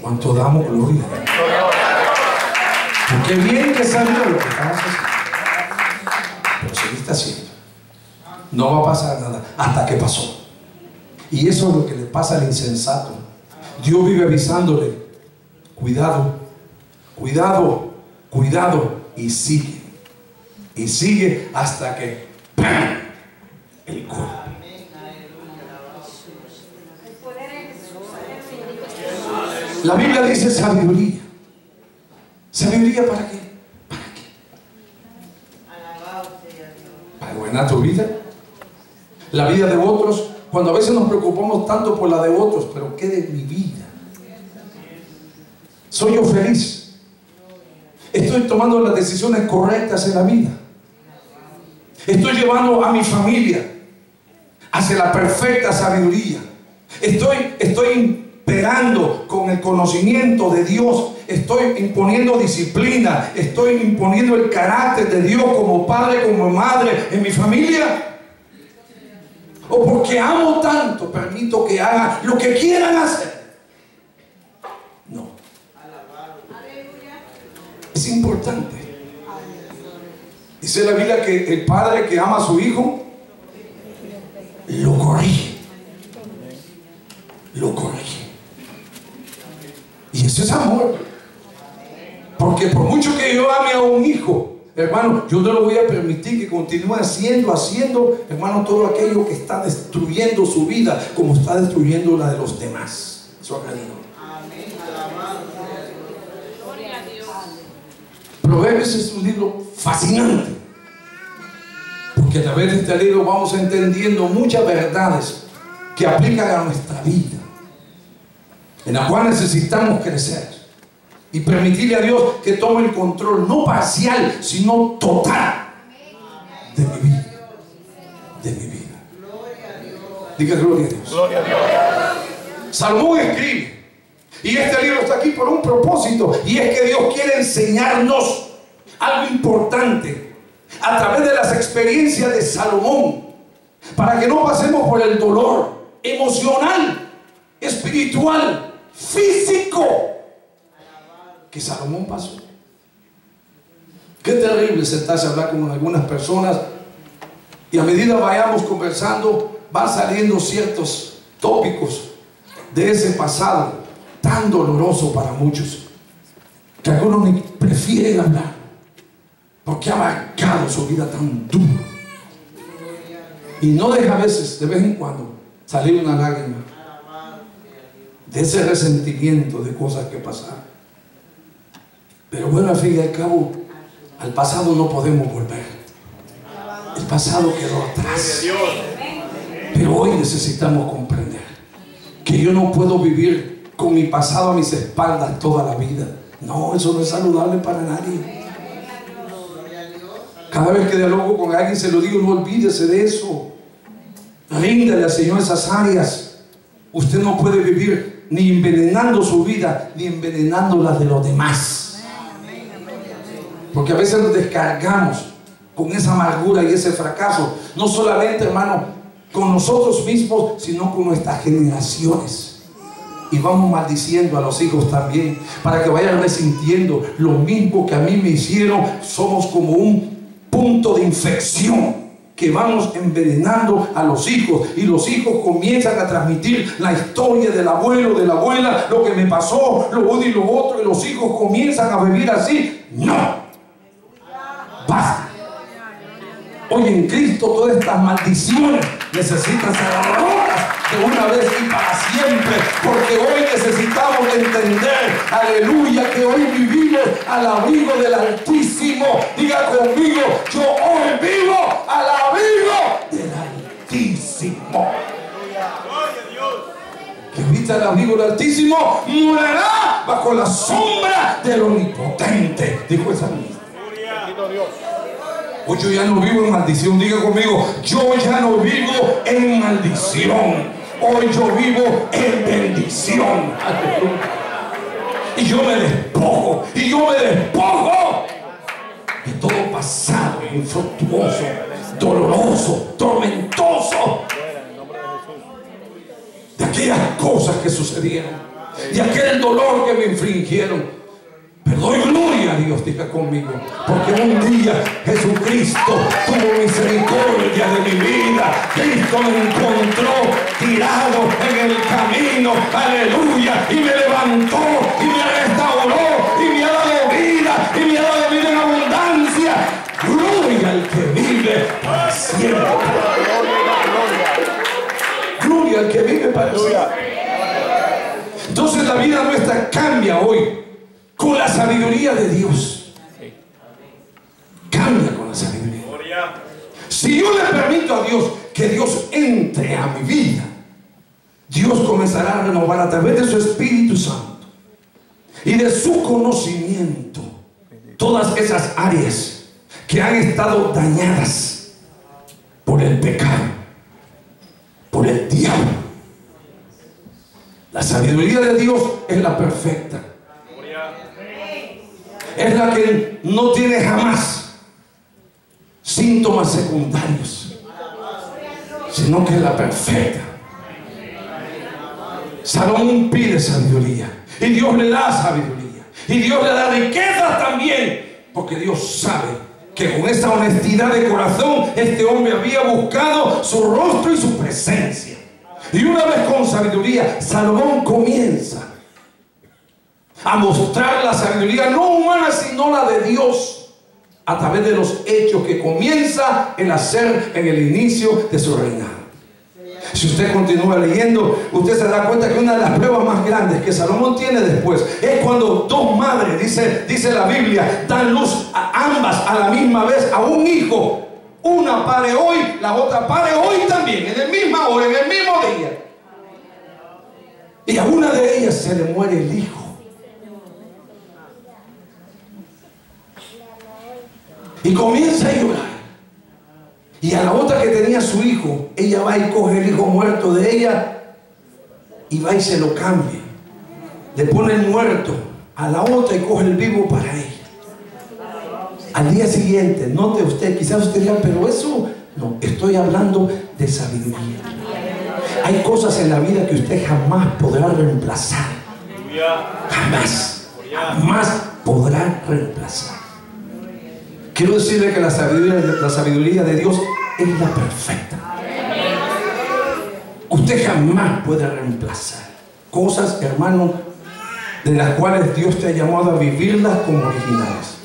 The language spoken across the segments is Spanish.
¿Cuánto damos gloria? Porque bien que sabía lo que estabas haciendo. Pero seguiste haciendo. No va a pasar nada hasta que pasó. Y eso es lo que le pasa al insensato. Dios vive avisándole, cuidado, cuidado, cuidado. Y sigue. Y sigue hasta que el golpe. La Biblia dice sabiduría. ¿Sabiduría para qué? ¿Para qué? Para gobernar tu vida. La vida de otros. Cuando a veces nos preocupamos tanto por la de otros, pero ¿qué de mi vida? ¿Soy yo feliz? ¿Estoy tomando las decisiones correctas en la vida? ¿Estoy llevando a mi familia hacia la perfecta sabiduría? ¿Estoy, estoy imperando con el conocimiento de Dios? ¿Estoy imponiendo disciplina? ¿Estoy imponiendo el carácter de Dios como padre, como madre en mi familia? o porque amo tanto, permito que hagan lo que quieran hacer. No. Es importante. Dice la Biblia que el padre que ama a su hijo lo corrige. Lo corrige. Y eso es amor. Porque por mucho que yo ame a un hijo, Hermano, yo no lo voy a permitir que continúe haciendo, haciendo, hermano, todo aquello que está destruyendo su vida, como está destruyendo la de los demás. Eso ha caído. Proverbios es un libro fascinante. Porque a través de este libro vamos entendiendo muchas verdades que aplican a nuestra vida. En la cual necesitamos crecer y permitirle a Dios que tome el control, no parcial, sino total de mi vida. De mi vida. Diga gloria a Dios. Gloria a Dios. Salomón escribe, y este libro está aquí por un propósito, y es que Dios quiere enseñarnos algo importante a través de las experiencias de Salomón, para que no pasemos por el dolor emocional, espiritual, físico que Salomón pasó. Qué terrible sentarse a hablar con algunas personas y a medida vayamos conversando van saliendo ciertos tópicos de ese pasado tan doloroso para muchos que algunos prefieren hablar porque ha marcado su vida tan dura y no deja a veces de vez en cuando salir una lágrima de ese resentimiento de cosas que pasaron pero bueno, al fin y al cabo, al pasado no podemos volver. El pasado quedó atrás. Pero hoy necesitamos comprender que yo no puedo vivir con mi pasado a mis espaldas toda la vida. No, eso no es saludable para nadie. Cada vez que dialogo con alguien se lo digo, no olvídese de eso. Ríndale al Señor esas áreas. Usted no puede vivir ni envenenando su vida, ni envenenando las de los demás. Porque a veces nos descargamos con esa amargura y ese fracaso. No solamente, hermano, con nosotros mismos, sino con nuestras generaciones. Y vamos maldiciendo a los hijos también, para que vayan resintiendo lo mismo que a mí me hicieron. Somos como un punto de infección que vamos envenenando a los hijos y los hijos comienzan a transmitir la historia del abuelo, de la abuela, lo que me pasó, lo uno y lo otro, y los hijos comienzan a vivir así. No, basta. Hoy en Cristo todas estas maldiciones necesitan ser de una vez y para siempre, porque hoy necesitamos entender, aleluya, que hoy vivimos al abrigo del Altísimo. Diga conmigo, yo hoy vivo al abrigo del Altísimo. Que habita el abrigo del Altísimo morará bajo la sombra del Omnipotente, dijo esa misma. Hoy yo ya no vivo en maldición. Diga conmigo, yo ya no vivo en maldición. Hoy yo vivo en bendición. Y yo me despojo. Y yo me despojo de todo pasado infructuoso, doloroso, tormentoso. De aquellas cosas que sucedieron. de aquel dolor que me infringieron. Pero doy gloria a Dios, diga conmigo, porque un día Jesucristo tuvo misericordia de mi vida. Cristo me encontró tirado en el camino, aleluya, y me levantó y me restauró y me ha dado vida y me ha dado vida en abundancia. Gloria al que vive para siempre. Gloria al que vive para siempre. Entonces la vida nuestra cambia hoy con la sabiduría de Dios. Cambia con la sabiduría. Si yo le permito a Dios que Dios entre a mi vida, Dios comenzará a renovar a través de su Espíritu Santo y de su conocimiento todas esas áreas que han estado dañadas por el pecado, por el diablo. La sabiduría de Dios es la perfecta es la que no tiene jamás síntomas secundarios, sino que es la perfecta. Salomón pide sabiduría y Dios le da sabiduría y Dios le da riqueza también, porque Dios sabe que con esa honestidad de corazón este hombre había buscado su rostro y su presencia. Y una vez con sabiduría, Salomón comienza a mostrar la sabiduría no humana, sino la de Dios, a través de los hechos que comienza el hacer en el inicio de su reinado. Si usted continúa leyendo, usted se da cuenta que una de las pruebas más grandes que Salomón tiene después es cuando dos madres, dice, dice la Biblia, dan luz a ambas a la misma vez a un hijo. Una pare hoy, la otra pare hoy también, en el mismo hora, en el mismo día. Y a una de ellas se le muere el hijo. Y comienza a llorar. Y a la otra que tenía su hijo, ella va y coge el hijo muerto de ella y va y se lo cambia. Le pone el muerto a la otra y coge el vivo para ella. Al día siguiente, note usted, quizás usted diga, pero eso no, estoy hablando de sabiduría. Hay cosas en la vida que usted jamás podrá reemplazar. Jamás. Jamás podrá reemplazar. Quiero decirle que la sabiduría, la sabiduría de Dios es la perfecta. Usted jamás puede reemplazar cosas, hermano, de las cuales Dios te ha llamado a vivirlas como originales.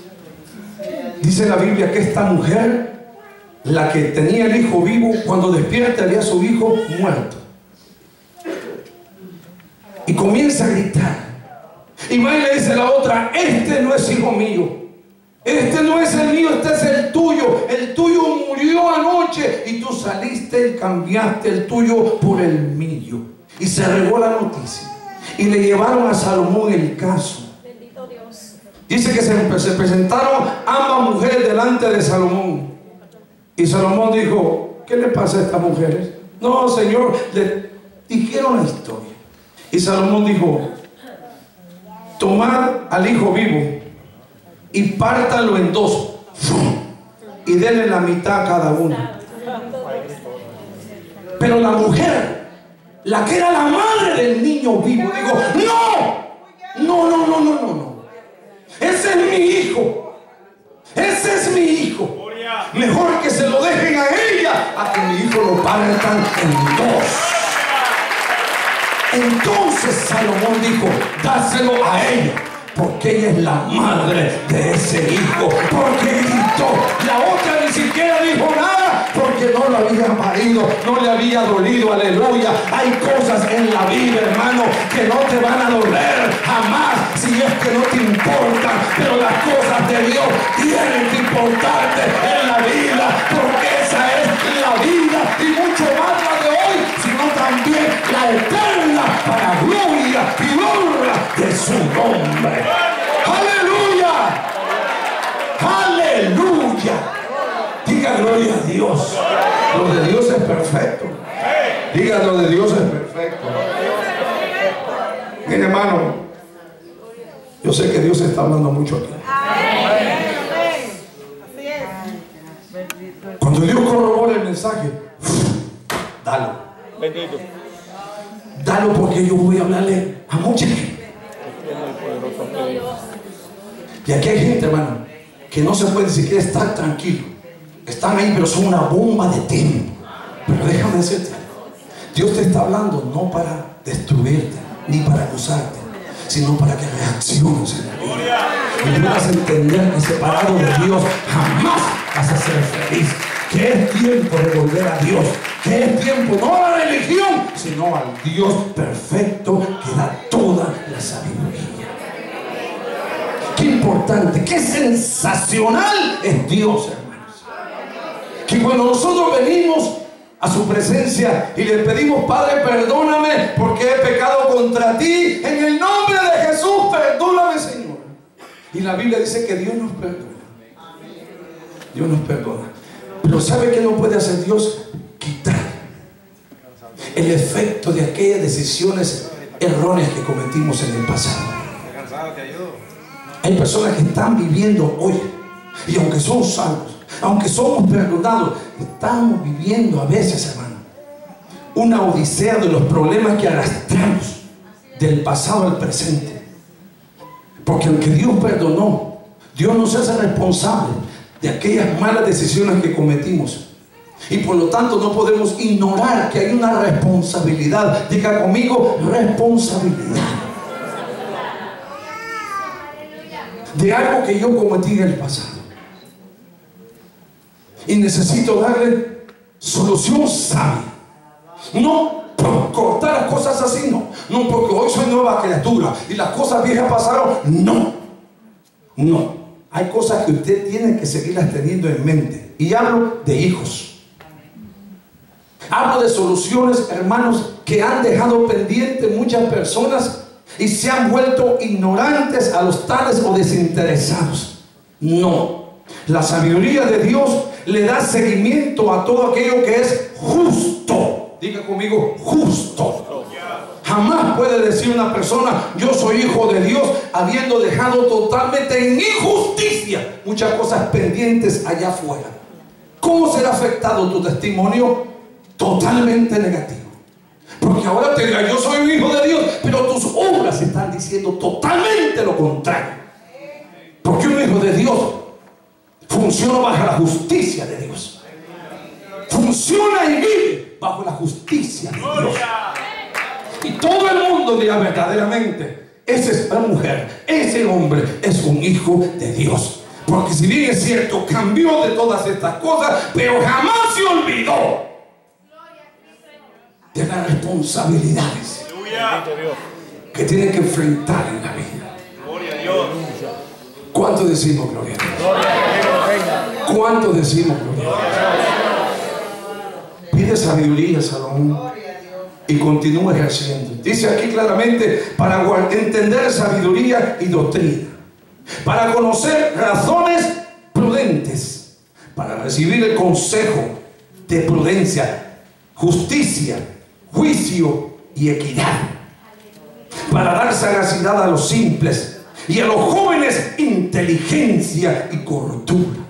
Dice la Biblia que esta mujer, la que tenía el hijo vivo, cuando despierta ve a su hijo muerto. Y comienza a gritar. Y va y le dice a la otra, este no es hijo mío. Este no es el mío, este es el tuyo. El tuyo murió anoche y tú saliste y cambiaste el tuyo por el mío. Y se regó la noticia. Y le llevaron a Salomón el caso. Bendito Dios. Dice que se, se presentaron ambas mujeres delante de Salomón. Y Salomón dijo, ¿qué le pasa a estas mujeres? No, Señor, le dijeron la historia. Y Salomón dijo, tomad al hijo vivo y pártalo en dos y denle la mitad a cada uno. Pero la mujer, la que era la madre del niño vivo, dijo, no, no, no, no, no, no, Ese es mi hijo. Ese es mi hijo. Mejor que se lo dejen a ella a que mi hijo lo partan en dos. Entonces Salomón dijo, dáselo a ella porque ella es la madre de ese hijo, porque gritó. La otra ni siquiera dijo nada, porque no lo había parido, no le había dolido, aleluya. Hay cosas en la vida, hermano, que no te van a doler jamás si es que no te importan, pero las cosas de Dios tienen que importarte en la vida, porque esa es la vida y mucho más la de hoy, sino también la eterna para gloria y honra de su nombre. Aleluya. Aleluya. Diga gloria a Dios. Lo de Dios es perfecto. Diga lo de Dios es perfecto. Mire hermano, yo sé que Dios está hablando mucho aquí. Cuando Dios corrobora el mensaje, dalo. Bendito. Dalo porque yo voy a hablarle a mucha gente. Y aquí hay gente, hermano, que no se puede ni siquiera estar tranquilo. Están ahí, pero son una bomba de tiempo. Pero déjame decirte, Dios te está hablando no para destruirte, ni para acusarte, sino para que reacciones en. Y puedas entender que separado de Dios jamás vas a ser feliz. Que es tiempo de volver a Dios. Que es tiempo no a la religión, sino al Dios perfecto que da toda la sabiduría. Qué importante, qué sensacional es Dios, hermanos. Que cuando nosotros venimos a su presencia y le pedimos, Padre, perdóname porque he pecado contra ti. En el nombre de Jesús, perdóname, Señor. Y la Biblia dice que Dios nos perdona. Dios nos perdona. Pero ¿sabe qué no puede hacer Dios? Quitar el efecto de aquellas decisiones erróneas que cometimos en el pasado. Hay personas que están viviendo hoy y aunque son salvos, aunque somos perdonados, estamos viviendo a veces, hermano, una odisea de los problemas que arrastramos del pasado al presente. Porque aunque Dios perdonó, Dios nos hace responsable de aquellas malas decisiones que cometimos. Y por lo tanto no podemos ignorar que hay una responsabilidad. Diga conmigo, responsabilidad. De algo que yo cometí en el pasado. Y necesito darle solución sabia. No por cortar las cosas así, no. No porque hoy soy nueva criatura y las cosas viejas pasaron. No. No. Hay cosas que usted tiene que seguirlas teniendo en mente. Y hablo de hijos. Hablo de soluciones, hermanos, que han dejado pendiente muchas personas y se han vuelto ignorantes a los tales o desinteresados. No. La sabiduría de Dios le da seguimiento a todo aquello que es justo. Diga conmigo, justo. Jamás puede decir una persona, yo soy hijo de Dios, habiendo dejado totalmente en injusticia muchas cosas pendientes allá afuera. ¿Cómo será afectado tu testimonio? Totalmente negativo. Porque ahora te dirá, yo soy un hijo de Dios, pero tus obras están diciendo totalmente lo contrario. Porque un hijo de Dios funciona bajo la justicia de Dios. Funciona y vive bajo la justicia de Dios. Y todo el mundo dirá verdaderamente, esa mujer, ese hombre es un hijo de Dios. Porque si bien es cierto, cambió de todas estas cosas, pero jamás se olvidó de las responsabilidades que tiene que enfrentar en la vida. ¿Cuánto decimos gloria a Dios? ¿Cuánto decimos gloria a Dios? Pide sabiduría, Salomón, y continúa ejerciendo. Dice aquí claramente, para entender sabiduría y doctrina, para conocer razones prudentes, para recibir el consejo de prudencia, justicia, juicio y equidad, para dar sagacidad a los simples y a los jóvenes inteligencia y cordura.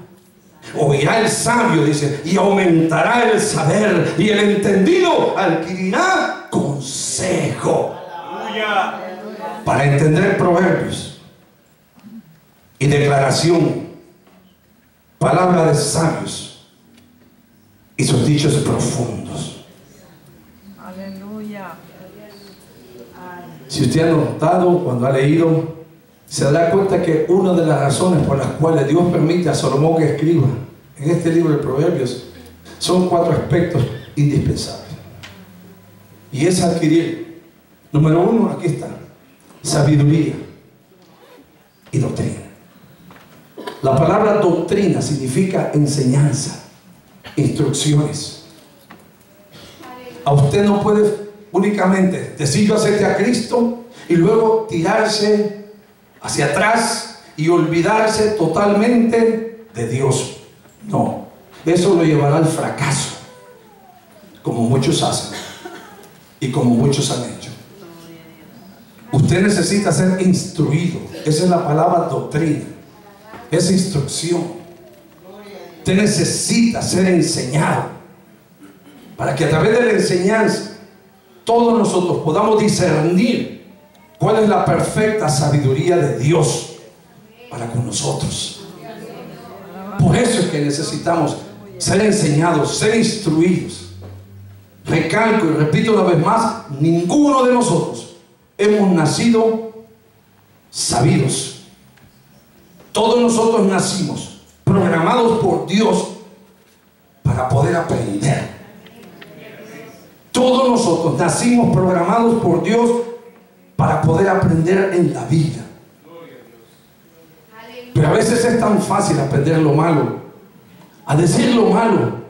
Oirá el sabio, dice, y aumentará el saber, y el entendido adquirirá consejo. Para entender proverbios y declaración, palabra de sabios y sus dichos profundos. Aleluya. Si usted ha notado cuando ha leído, se da cuenta que una de las razones por las cuales Dios permite a Salomón que escriba en este libro de Proverbios son cuatro aspectos indispensables. Y es adquirir, número uno, aquí está, sabiduría y doctrina. La palabra doctrina significa enseñanza, instrucciones. A usted no puede únicamente decir yo a Cristo y luego tirarse hacia atrás y olvidarse totalmente de Dios. No, eso lo llevará al fracaso, como muchos hacen y como muchos han hecho. Usted necesita ser instruido. Esa es la palabra doctrina. Es instrucción. Usted necesita ser enseñado para que a través de la enseñanza todos nosotros podamos discernir cuál es la perfecta sabiduría de Dios para con nosotros. Por eso es que necesitamos ser enseñados, ser instruidos. Recalco y repito una vez más, ninguno de nosotros hemos nacido sabidos. Todos nosotros nacimos programados por Dios para poder aprender. Todos nosotros nacimos programados por Dios para poder aprender en la vida. Pero a veces es tan fácil aprender lo malo, a decir lo malo,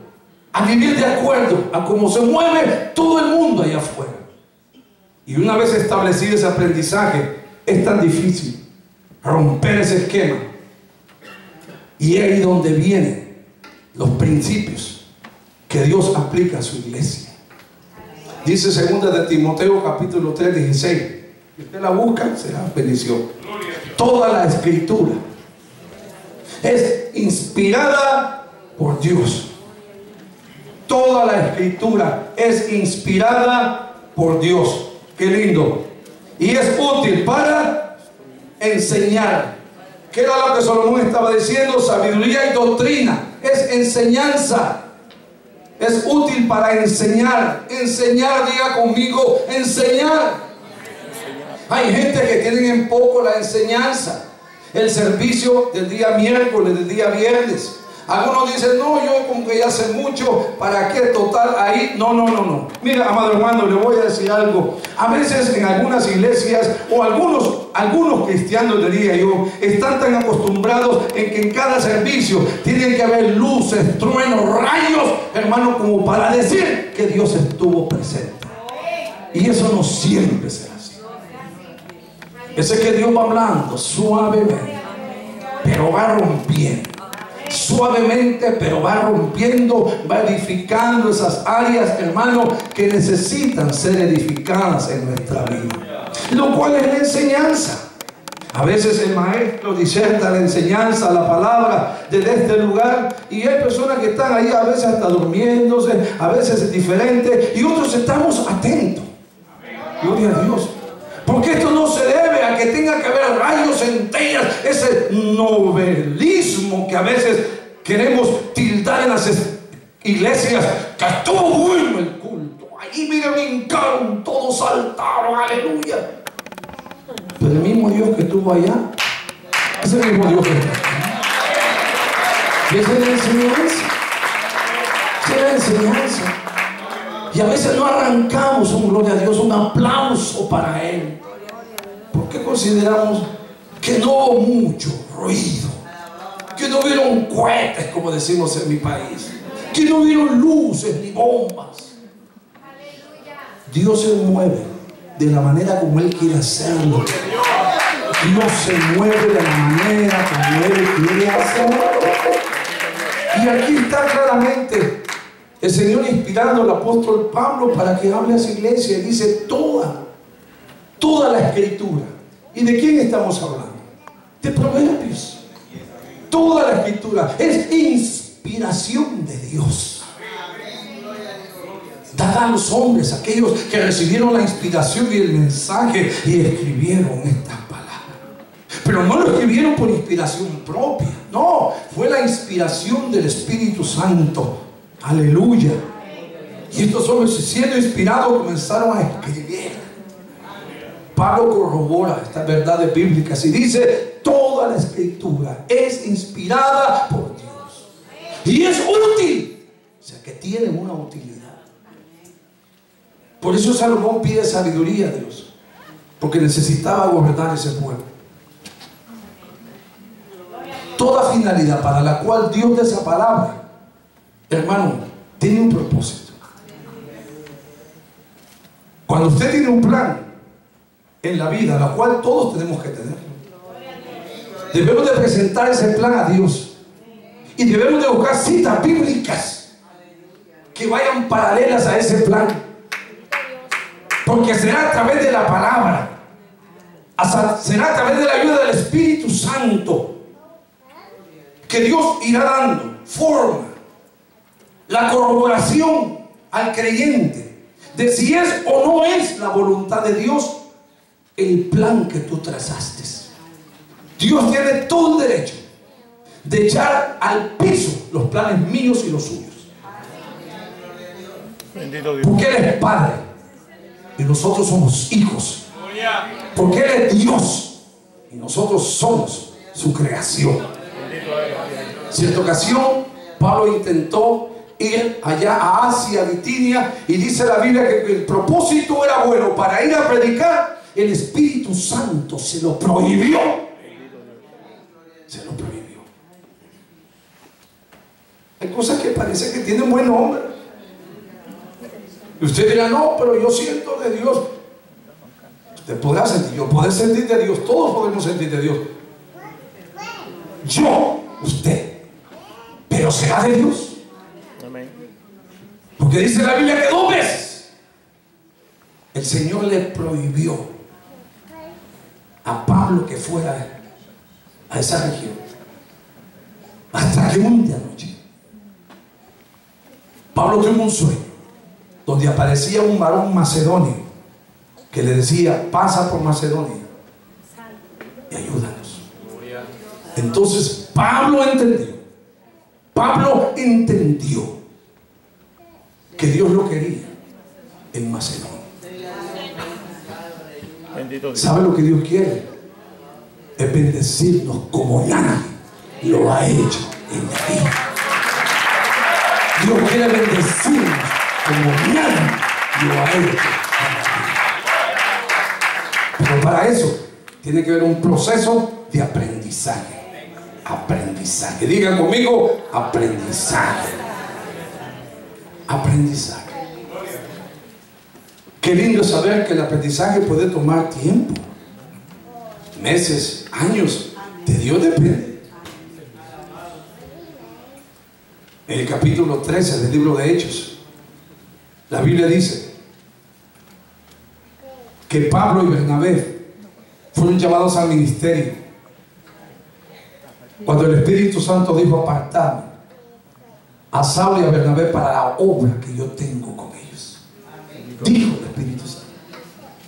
a vivir de acuerdo a cómo se mueve todo el mundo allá afuera. Y una vez establecido ese aprendizaje, es tan difícil romper ese esquema. Y es ahí donde vienen los principios que Dios aplica a su iglesia. Dice segunda de Timoteo capítulo 3, 16. Si usted la busca, será bendición. Toda la escritura es inspirada por Dios. Toda la escritura es inspirada por Dios. Qué lindo. Y es útil para enseñar. ¿Qué era lo que Salomón estaba diciendo? Sabiduría y doctrina. Es enseñanza. Es útil para enseñar. Enseñar, diga conmigo, enseñar. Hay gente que tienen en poco la enseñanza. El servicio del día miércoles, del día viernes. Algunos dicen, no, yo como que ya sé mucho, ¿para qué total ahí? No, no, no, no. Mira, amado hermano, le voy a decir algo. A veces en algunas iglesias o algunos, algunos cristianos, diría yo, están tan acostumbrados en que en cada servicio tienen que haber luces, truenos, rayos, hermano, como para decir que Dios estuvo presente. Y eso no siempre será así. Ese que Dios va hablando suavemente, pero va rompiendo suavemente, pero va rompiendo, va edificando esas áreas, hermano, que necesitan ser edificadas en nuestra vida. Lo cual es la enseñanza. A veces el maestro diserta la enseñanza, la palabra desde este lugar y hay personas que están ahí a veces hasta durmiéndose, a veces es diferente y otros estamos atentos. Gloria a Dios. Porque esto no se debe que tenga que haber rayos, centellas, ese novelismo que a veces queremos tildar en las iglesias, que estuvo bueno el culto. Ahí mire, brincaron, todos saltaron, aleluya. Pero el mismo Dios que estuvo allá, es el mismo Dios que aquí. Esa es la enseñanza. Esa es la enseñanza. Y a veces no arrancamos, un gloria a Dios, un aplauso para Él. Porque consideramos que no hubo mucho ruido. Que no hubieron cohetes, como decimos en mi país. Que no hubieron luces ni bombas. Dios se mueve de la manera como Él quiere hacerlo. Dios se mueve de la manera como Él quiere hacerlo. Y aquí está claramente el Señor inspirando al apóstol Pablo para que hable a su iglesia. Y dice toda, toda la escritura. ¿Y de quién estamos hablando? De Proverbios. Toda la escritura es inspiración de Dios. Dada a los hombres, aquellos que recibieron la inspiración y el mensaje y escribieron estas palabras. Pero no lo escribieron por inspiración propia. No, fue la inspiración del Espíritu Santo Aleluya. Y estos hombres, siendo inspirados, comenzaron a escribir. Pablo corrobora estas verdades bíblicas y dice, toda la escritura es inspirada por Dios. Y es útil. O sea, que tiene una utilidad. Por eso Salomón pide sabiduría a Dios. Porque necesitaba gobernar ese pueblo. Toda finalidad para la cual Dios de esa palabra Hermano, tiene un propósito. Cuando usted tiene un plan en la vida, la cual todos tenemos que tener, debemos de presentar ese plan a Dios. Y debemos de buscar citas bíblicas que vayan paralelas a ese plan. Porque será a través de la palabra, será a través de la ayuda del Espíritu Santo que Dios irá dando forma la corroboración al creyente de si es o no es la voluntad de Dios el plan que tú trazaste. Dios tiene todo el derecho de echar al piso los planes míos y los suyos. Bendito Dios. Porque Él es Padre y nosotros somos hijos. Porque Él es Dios y nosotros somos su creación. Cierta ocasión, Pablo intentó ir allá a Asia, Bitinia, y dice la Biblia que el propósito era bueno para ir a predicar. El Espíritu Santo se lo prohibió. Se lo prohibió. Hay cosas que parece que tienen buen nombre. Y usted dirá, no, pero yo siento de Dios. Usted podrá sentir, yo puedo sentir de Dios, todos podemos sentir de Dios. Yo, usted, pero será de Dios. Porque dice la Biblia que dos veces el Señor le prohibió Pablo que fuera a esa región. Hasta que un día noche Pablo tuvo un sueño donde aparecía un varón macedonio que le decía, pasa por Macedonia y ayúdanos. Entonces Pablo entendió, Pablo entendió que Dios lo quería en Macedonia. ¿Sabe lo que Dios quiere? Es bendecirnos como nadie lo ha hecho en la vida. Dios quiere bendecirnos como nadie lo ha hecho en la vida. Pero para eso tiene que haber un proceso de aprendizaje. Aprendizaje. Digan conmigo, aprendizaje. Aprendizaje. Qué lindo saber que el aprendizaje puede tomar tiempo, meses, años. De Dios depende. En el capítulo 13 del libro de Hechos, la Biblia dice que Pablo y Bernabé fueron llamados al ministerio. Cuando el Espíritu Santo dijo apartarme a Saulo y a Bernabé para la obra que yo tengo con ellos. Dijo el Espíritu Santo.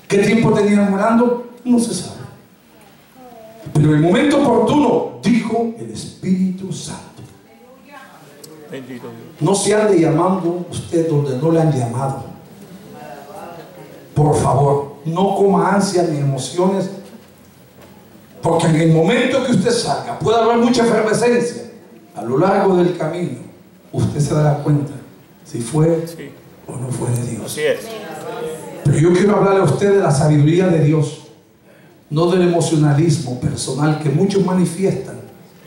¿Qué tiempo tenían orando? No se sabe. Pero en el momento oportuno dijo el Espíritu Santo. No se ande llamando usted donde no le han llamado. Por favor, no coma ansias ni emociones. Porque en el momento que usted salga, puede haber mucha efervescencia. A lo largo del camino, usted se dará cuenta si fue Sí. o no fue de Dios. Así es. Pero yo quiero hablarle a usted de la sabiduría de Dios, no del emocionalismo personal que muchos manifiestan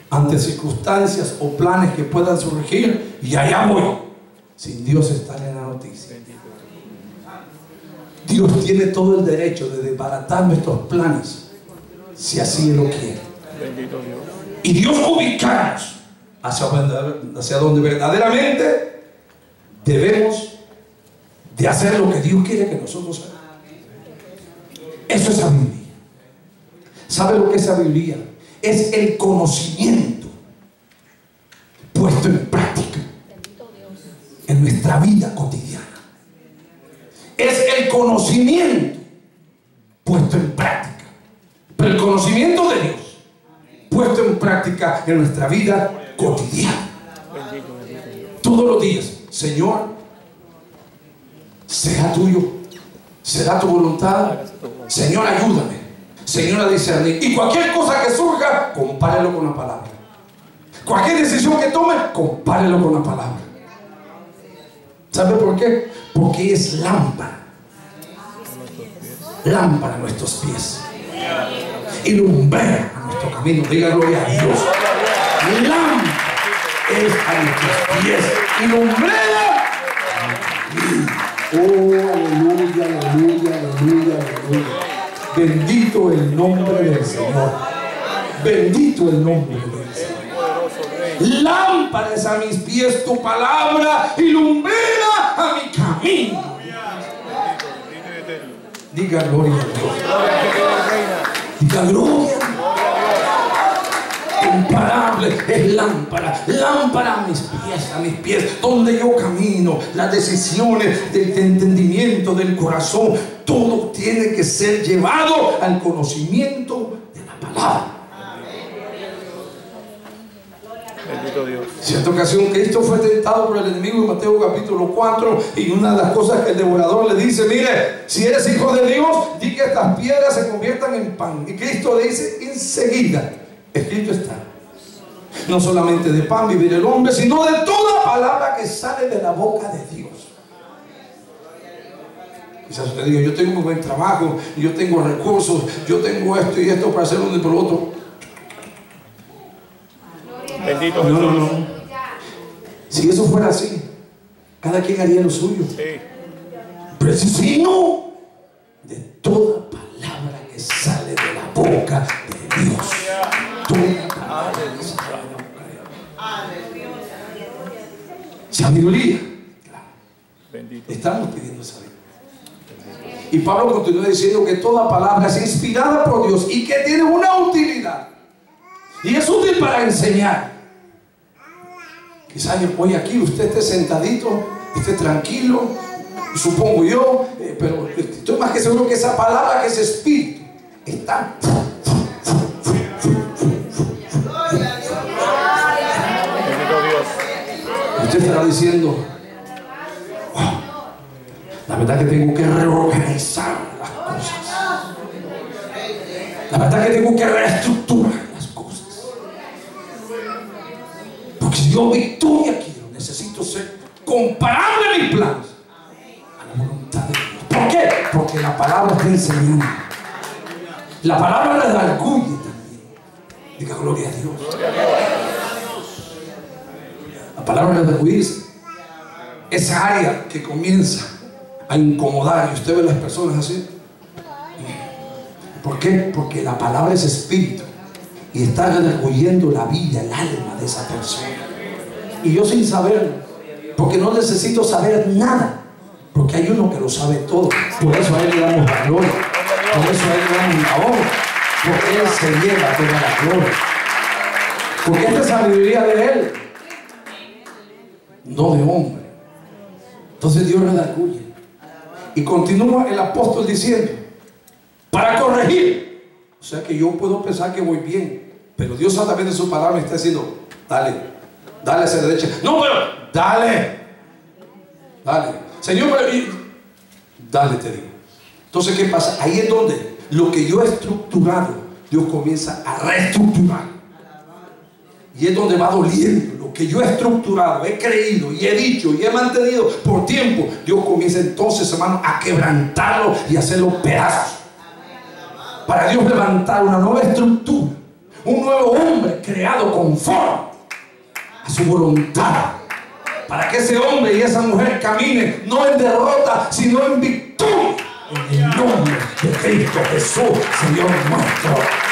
ante circunstancias o planes que puedan surgir y allá voy, sin Dios estar en la noticia. Dios tiene todo el derecho de desbaratar nuestros planes si así lo quiere. Y Dios ubicarnos hacia, hacia donde verdaderamente debemos de hacer lo que Dios quiere que nosotros hagamos. Eso es sabiduría. ¿Sabe lo que es sabiduría? Es el conocimiento puesto en práctica en nuestra vida cotidiana. Es el conocimiento puesto en práctica. Pero el conocimiento de Dios puesto en práctica en nuestra vida cotidiana. Todos los días, Señor, sea tuyo, será tu voluntad. Señor, ayúdame. Señor, a discernir. Y cualquier cosa que surja, compárelo con la palabra. Cualquier decisión que tome, compárelo con la palabra. ¿Sabe por qué? Porque es lámpara. Lámpara a nuestros pies. Y a nuestro camino. Diga gloria a Dios. Lámpara es a nuestros pies. Y Oh, aleluya, aleluya, aleluya, aleluya. Bendito el nombre del Señor. Bendito el nombre del Señor. Lámparas a mis pies tu palabra y lumbrera a mi camino. Diga gloria a Dios. Diga gloria. Es lámpara, lámpara a mis pies, a mis pies, donde yo camino, las decisiones del entendimiento del corazón, todo tiene que ser llevado al conocimiento de la palabra. Bendito Dios. Cierta ocasión Cristo fue tentado por el enemigo en Mateo capítulo 4 y una de las cosas que el devorador le dice, mire, si eres hijo de Dios, di que estas piedras se conviertan en pan. Y Cristo le dice enseguida, escrito está, no solamente de pan vivir el hombre, sino de toda palabra que sale de la boca de Dios. Quizás usted diga, yo tengo un buen trabajo, yo tengo recursos, yo tengo esto y esto para hacer uno y por lo otro. Bendito No, no, no. Si eso fuera así, cada quien haría lo suyo. Sí. Pero si no, Sabiduría. Bendito. estamos pidiendo sabiduría. Y Pablo continúa diciendo que toda palabra es inspirada por Dios y que tiene una utilidad. Y es útil para enseñar. Quizás hoy aquí usted esté sentadito, esté tranquilo, supongo yo, eh, pero estoy más que seguro que esa palabra, que ese espíritu, está. Estará diciendo, "Wow, la verdad que tengo que reorganizar las cosas. La verdad que tengo que reestructurar las cosas. Porque si yo victoria quiero, necesito ser comparable a mis planes a la voluntad de Dios. ¿Por qué? Porque la palabra está enseñando. La palabra le redarguye también. Diga gloria a Dios. La palabra redarguir es esa área que comienza a incomodar y usted ve las personas así. ¿Por qué? Porque la palabra es espíritu y está redarguyendo la vida, el alma de esa persona. Y yo sin saberlo, porque no necesito saber nada, porque hay uno que lo sabe todo. Por eso a él le damos la gloria, por eso a él le damos la honra, porque él se lleva toda la gloria. Porque esta es sabiduría de él, no de hombre. Entonces Dios redarguye. Y continúa el apóstol diciendo, para corregir. O sea que yo puedo pensar que voy bien, pero Dios a través de su palabra está diciendo, dale, dale hacia la derecha. No, pero dale, dale. Señor, pero dale, te digo. Entonces, ¿qué pasa? Ahí es donde lo que yo he estructurado, Dios comienza a reestructurar. Y es donde va doliendo. Lo que yo he estructurado, he creído y he dicho y he mantenido por tiempo, Dios comienza entonces, hermano, a quebrantarlo y hacerlo pedazos. Para Dios levantar una nueva estructura, un nuevo hombre creado conforme a su voluntad. Para que ese hombre y esa mujer caminen no en derrota, sino en victoria. En el nombre de Cristo Jesús, Señor nuestro.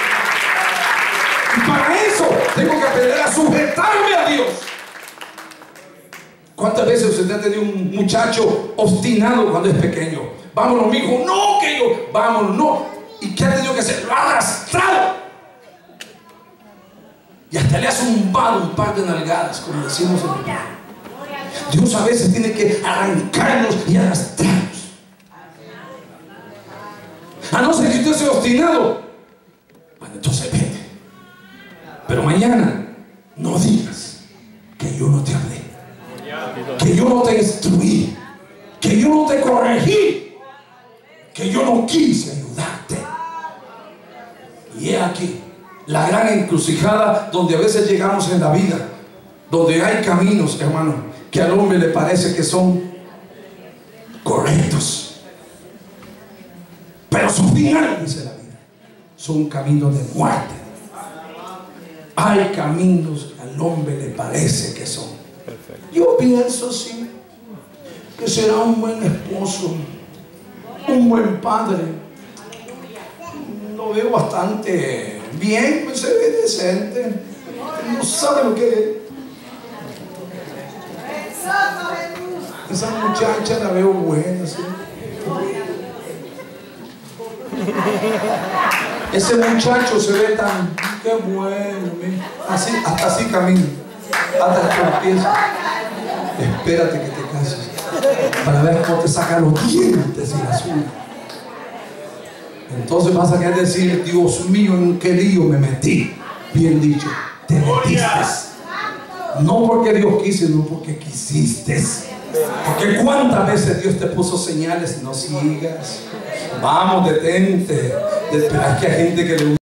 Tengo que aprender a sujetarme a Dios. ¿Cuántas veces usted ha tenido un muchacho obstinado cuando es pequeño? Vámonos, mi hijo, no, que yo, vámonos, no. ¿Y qué ha tenido que hacer? Lo ha arrastrado. Y hasta le ha zumbado un par de nalgadas, como decimos en el. Dios a veces tiene que arrancarnos y arrastrarnos. A no ser que usted sea obstinado. Bueno, entonces. Pero mañana no digas que yo no te hablé, que yo no te instruí, que yo no te corregí, que yo no quise ayudarte. Y he aquí la gran encrucijada donde a veces llegamos en la vida, donde hay caminos, hermano, que al hombre le parece que son correctos. Pero su final, dice la vida, son caminos de muerte. Hay caminos que al hombre le parece que son. Perfecto. Yo pienso sí, que será un buen esposo, un buen padre. Lo veo bastante bien, pues se ve decente. No sabe lo que es. Esa muchacha la veo buena, sí. Ese muchacho se ve tan qué bueno. Así, hasta así camino. Hasta empieza. Espérate que te cases. Para ver cómo te sacan los dientes y las uñas. Entonces vas a querer decir, Dios mío, en qué lío me metí. Bien dicho, te metiste. No porque Dios quiso, sino porque quisiste. Porque cuántas veces Dios te puso señales, no sigas. Vamos, detente. Es que hay gente que le